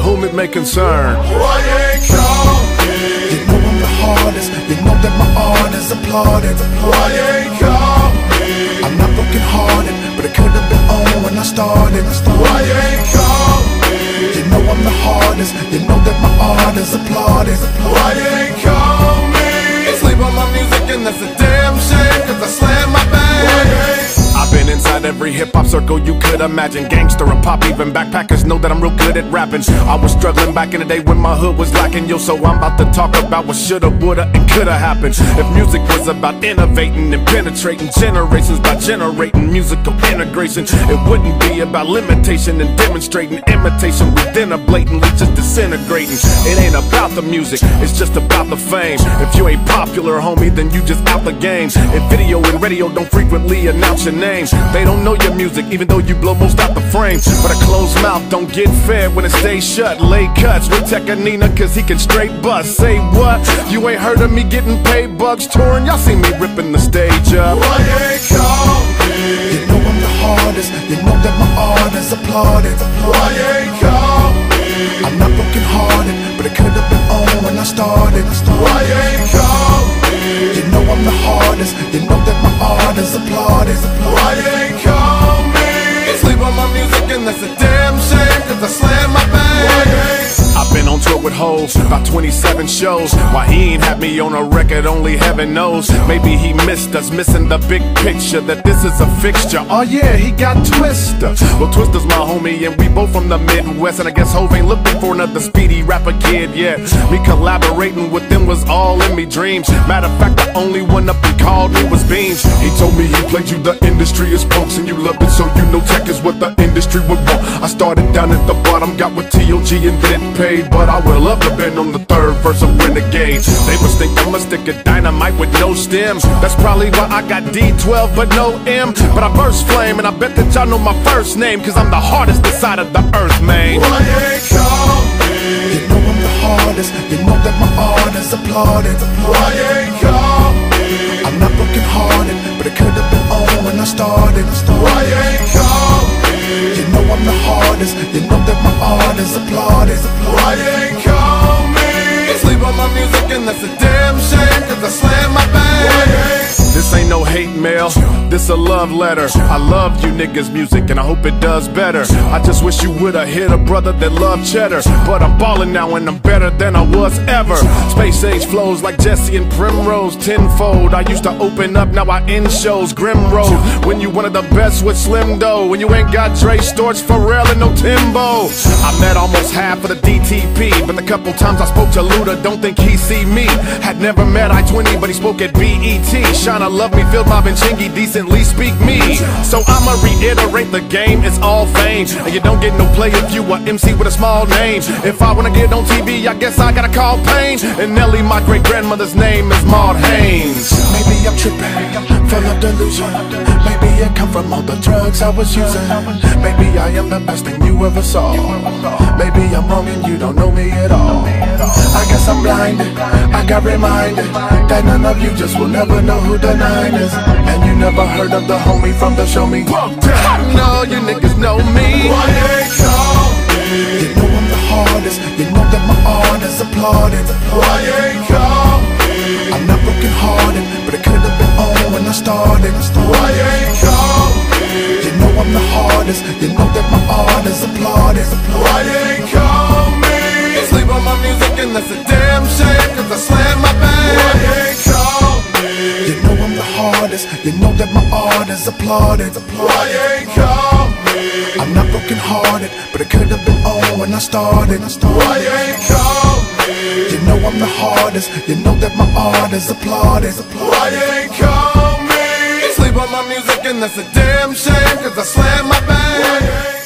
whom it may concern. Why you ain't call me? You know I'm the hardest. You know that my art is applauded. Why you ain't call me? I'm not broken hearted, but it could have been on when I started. Why you ain't call me? You know I'm the hardest. You know that my art is applauded. Why you ain't call me? Sleep on my music and that's a damn shame, cause I slam my every hip hop circle you could imagine. Gangster and pop, even backpackers know that I'm real good at rapping. I was struggling back in the day when my hood was lacking, yo. So I'm about to talk about what shoulda, woulda, and coulda happened. If music was about innovating and penetrating generations by generating musical integration, it wouldn't be about limitation and demonstrating imitation within a blatantly just disintegrating. It ain't about the music, it's just about the fame. If you ain't popular, homie, then you just out the game. If video and radio don't frequently announce your names. they don't know your music, even though you blow most out the frame. But a closed mouth don't get fed when it stays shut. Lay cuts with Nina, cause he can straight bust. Say what? You ain't heard of me getting paid bugs touring? Y'all see me ripping the stage up. Why ain't call me? You know I'm the hardest. You know that my art is applauded. Why ain't call me? I'm not broken hearted, but it could have been on when I started. Why ain't call me? You know I'm the hardest. You know that my art is applauded. Why that's a with hoes, about 27 shows. Why he ain't had me on a record, only heaven knows. Maybe he missed us, missing the big picture that this is a fixture. Oh yeah, he got Twista. Well, Twista's my homie, and we both from the Midwest. And I guess Hove ain't looking for another speedy rapper kid yet. Me collaborating with them was all in me dreams. Matter of fact, the only one up and called me was Beans. He told me he played you the industry is punks, and you love it, so you know tech is what the industry would want. I started down at the bottom, got with TOG and then paid, but I would love to been on the third verse of Renegade. They must think I'm a stick of dynamite with no stems. That's probably why I got D12 but no M. But I burst flame, and I bet that y'all know my first name, cause I'm the hardest inside of the earth, man. Why you ain't call me? You know I'm the hardest. You know that my art is applauded. Why you ain't call and that's a damn shame, cause I slammed my bag. This ain't no hate mail, this a love letter. I love you niggas' music and I hope it does better. I just wish you would've hit a brother that loved cheddar. But I'm ballin' now and I'm better than I was ever. Space age flows like Jesse and Primrose tenfold. I used to open up, now I end shows. Grim Road, when you one of the best with Slim Dough. When you ain't got Dre, Storch, Pharrell, and no Timbo. I met almost half of the DTP, but the couple times I spoke to Luda, don't think he see me. Had never met I-20, but he spoke at BET. Shawnna love me, Phil Bob and Chingy decently speak me. So I'ma reiterate the game, it's all fame. And you don't get no play if you are MC with a small name. If I wanna get on TV, I guess I gotta call Payne. And Nelly, my great grandmother's name is Maud Haynes. Maybe I'm tripping, full of delusion. Maybe it come from all the drugs I was using. Maybe I am the best thing you ever saw. Maybe I'm wrong and you don't know me at all. Guess I'm blinded. I got reminded that none of you just will never know who the nine is. And you never heard of the homie from the show me. I know you niggas know me. Why ain't call me? You know I'm the hardest. You know that my art is applauded. Why ain't call me? I'm not broken hearted, but it could have been on when I started. Why ain't call me? You know I'm the hardest. You know that my art is applauded. Why ain't call I slam my bag. ain't call me? You know I'm the hardest. You know that my art is applauded. Why ain't call me? I'm not broken hearted, but it could have been on when I started. Why you ain't call me? You know I'm the hardest. You know that my art is applauded. applauded. Why you ain't call me? Sleep on my music and that's a damn shame, cause I slam my Why bag. ain't